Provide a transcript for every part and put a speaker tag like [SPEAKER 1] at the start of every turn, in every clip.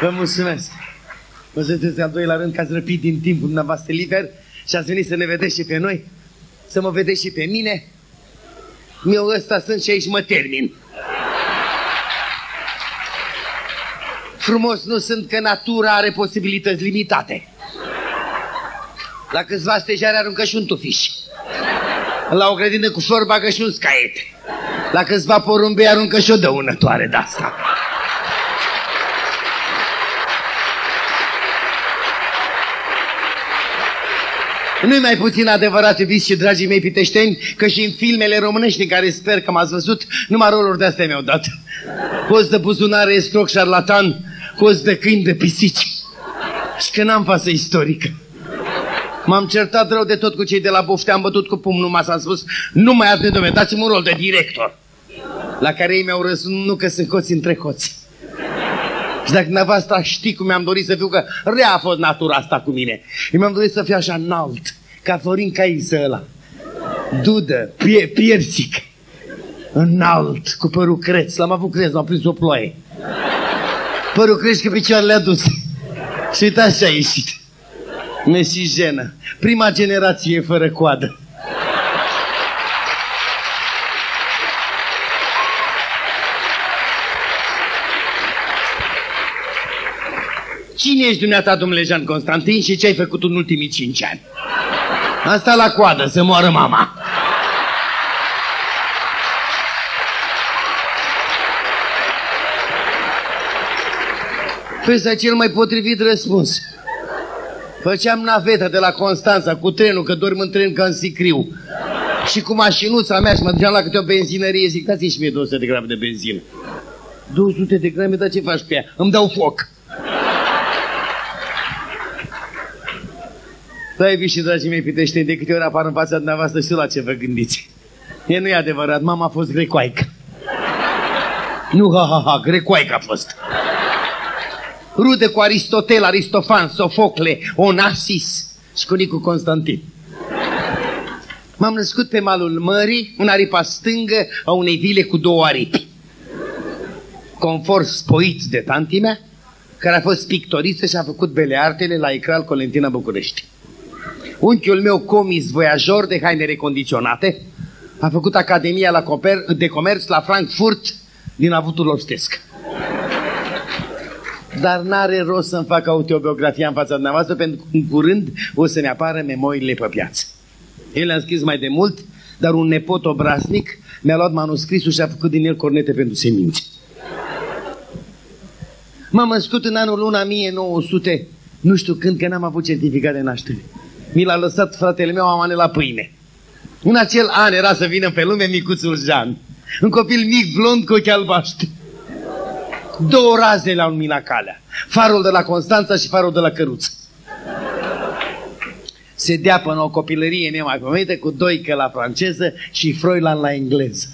[SPEAKER 1] Vă mulțumesc. Vă sunteți al doilea rând că ați răpit din timpul dumneavoastră liber și ați venit să ne vedeți și pe noi, să mă vedeți și pe mine. Eu ăsta sunt și aici mă termin. Frumos nu sunt că natura are posibilități limitate. La câțiva stejari aruncă și un tufiș. La o grădină cu flori bagă și un scaiet. La câțiva porumbei aruncă și o dăunătoare de asta. Nu-i mai puțin adevărat, iubiți și dragii mei piteșteni, că și în filmele românești în care sper că m-ați văzut, numai roluri de astea mi-au dat. Cost de buzunare, escroc, șarlatan, cost de câini de pisici. Și că n-am față istorică. M-am certat rău de tot cu cei de la bufte, am bătut cu pumnul masa, am spus, nu mai ați de dați-mi un rol de director. La care ei mi-au răspuns, nu că sunt hoți între hoți. Și dacă dumneavoastră știți cum mi-am dorit să fiu, că rea a fost natura asta cu mine. Eu mi-am dorit să fiu așa înalt, ca Florin Caiză ăla. Dudă, pie, piersic, înalt, cu părul creț. L-am avut creț, l-am prins o ploaie. Părul creț că picioarele aduse. Și uitați ce a ieșit. Mesijenă. Prima generație fără coadă. Cine ești dumneata, domnule Jean Constantin, și ce ai făcut în ultimii cinci ani? Asta la coadă, să moară mama. Păi cel mai potrivit răspuns. Făceam naveta de la Constanța cu trenul, că dorm în tren ca în sicriu. Și cu mașinuța mea și mă duceam la câte o benzinărie, zic, dați și mie 200 de grame de benzină. 200 de grame, dar ce faci pe ea? Îmi dau foc. Da, iubiți și dragii mei pitește, de câte ori apar în fața dumneavoastră, știu la ce vă gândiți. E nu e adevărat, mama a fost grecoaică. Nu, ha, ha, ha, grecoaică a fost. Rude cu Aristotel, Aristofan, Sofocle, Onasis și cu Nicu Constantin. M-am născut pe malul mării, în aripa stângă a unei vile cu două aripi. Confort spoit de tanti mea, care a fost pictoriță și a făcut bele artele la Ecral Colentina București. Unchiul meu comis voiajor de haine recondiționate a făcut Academia la Coper de Comerț la Frankfurt din avutul obstesc. Dar n-are rost să-mi fac autobiografia în fața dumneavoastră pentru că în curând o să ne apară memorile pe piață. El le-am scris mai de mult, dar un nepot obraznic mi-a luat manuscrisul și a făcut din el cornete pentru semințe. M-am născut în anul luna 1900, nu știu când, că n-am avut certificat de naștere mi l-a lăsat fratele meu amane la pâine. În acel an era să vină pe lume micuțul Jean. Un copil mic, blond, cu ochi albaștri. Două raze le-au numit la calea. Farul de la Constanța și farul de la Căruță. Se dea până o copilărie nemaipomenită cu doi că la franceză și Froilan la engleză.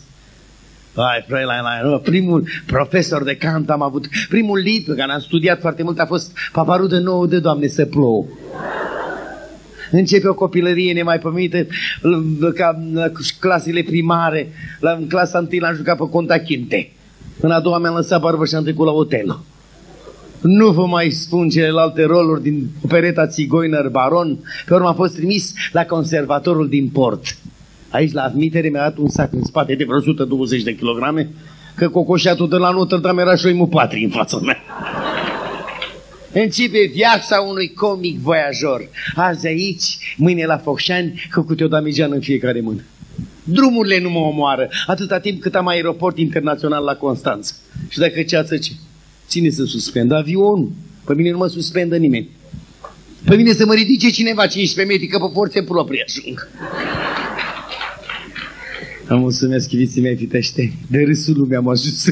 [SPEAKER 1] Hai, Froilan, primul profesor de cant am avut, primul lied pe care am studiat foarte mult a fost Paparul de nouă de Doamne să plouă. Începe o copilărie nemaipomenită ca la clasele primare. La, în clasa întâi l-am jucat pe conta chinte. În a doua mi-am lăsat barbă și am trecut la hotel. Nu vă mai spun celelalte roluri din opereta Țigoiner Baron. Pe urmă am fost trimis la conservatorul din port. Aici, la admitere, mi-a dat un sac în spate de vreo 120 de kilograme, că cocoșatul de la Notre Dame era și o patri în fața mea. Începe viața unui comic voiajor. Azi aici, mâine la Focșani, cu câte o damigeană în fiecare mână. Drumurile nu mă omoară, atâta timp cât am aeroport internațional la Constanța. Și dacă ceață ce? Ține să suspend avionul. Pe mine nu mă suspendă nimeni. Pe mine să mă ridice cineva 15 metri, că pe forțe proprie ajung. Am mulțumesc, iubiții mei, fitește. De râsul lumea am ajuns.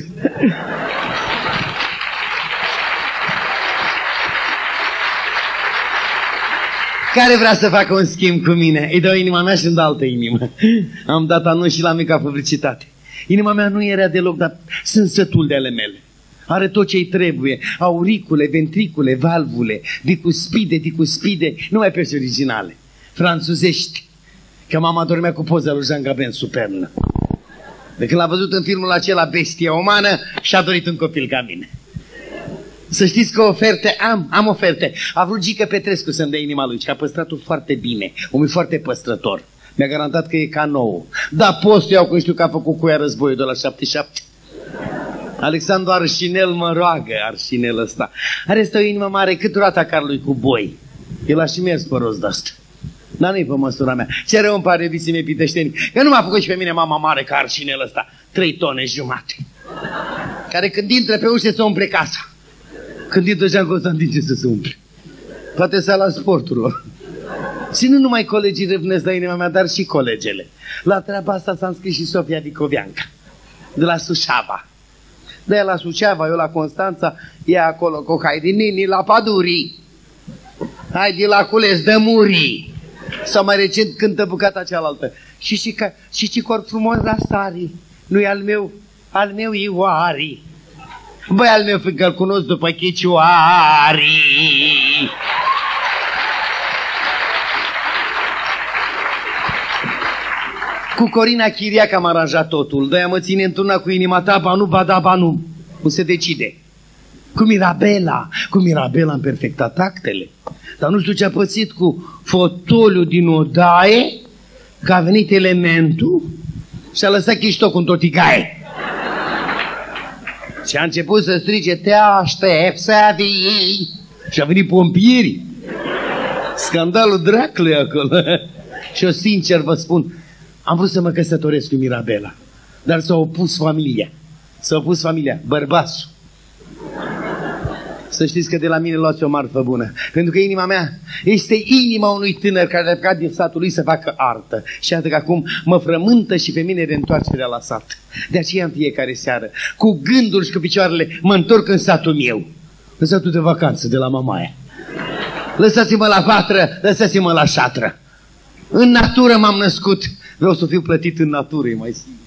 [SPEAKER 1] Care vrea să facă un schimb cu mine? Îi dau inima mea și îmi dau altă inimă. Am dat anunț și la mica publicitate. Inima mea nu era deloc, dar sunt sătul de ale mele. Are tot ce-i trebuie. Auricule, ventricule, valvule, dicuspide, dicuspide, numai perse originale. Franțuzești. Că mama dormea cu poza lui Jean Gabin, supernă. De când l-a văzut în filmul acela Bestia Umană și-a dorit un copil ca mine. Să știți că oferte am, am oferte. A vrut Gică Petrescu să-mi dea inima lui, și a păstrat-o foarte bine. Omul e foarte păstrător. Mi-a garantat că e ca nou. Da, post iau că știu că a făcut cu ea războiul de la 77. Alexandru Arșinel mă roagă, Arșinel ăsta. Are stă o inimă mare cât roata carului cu boi. El a și mers pe rost de asta. Dar nu-i pe măsura mea. Ce rău îmi pare visime piteșteni, că nu m-a făcut și pe mine mama mare ca Arșinel ăsta. Trei tone jumate. Care când intră pe ușă se umple casa. Când intră Jean Constantin ce să se umple. Poate sala sporturilor. Și nu numai colegii râvnesc la inima mea, dar și colegele. La treaba asta s-a înscris și Sofia Dicovianca, de la Sușava. De la Suceava, eu la Constanța, e acolo cu Haidinini la Padurii. Hai de la cules de murii. Sau mai recent cântă bucata cealaltă. Și și, ca, și ce corp frumos la sari. Nu-i al meu, al meu e oari. Băi, al meu, fiindcă îl cunosc după chicioari. Cu Corina Chiriac am aranjat totul. De-aia mă ține într-una cu inima ta, ba nu, ba da, ba nu. Nu se decide. Cu Mirabela, cu Mirabela am perfectat actele. Dar nu știu ce a pățit cu fotoliul din odaie, că a venit elementul și a lăsat chiștocul în totigaie. Și a început să strige, te aștept să vii. Și a venit pompierii. Scandalul dracului acolo. și eu sincer vă spun, am vrut să mă căsătoresc cu Mirabela, dar s-a opus familia. S-a opus familia, bărbatul. Să știți că de la mine luați o marfă bună. Pentru că inima mea este inima unui tânăr care a plecat din satul lui să facă artă. Și iată că acum mă frământă și pe mine de întoarcerea la sat. De aceea în fiecare seară, cu gândul și cu picioarele, mă întorc în satul meu. În satul de vacanță de la mamaia. Lăsați-mă la vatră, lăsați-mă la șatră. În natură m-am născut. Vreau să fiu plătit în natură, e mai simplu.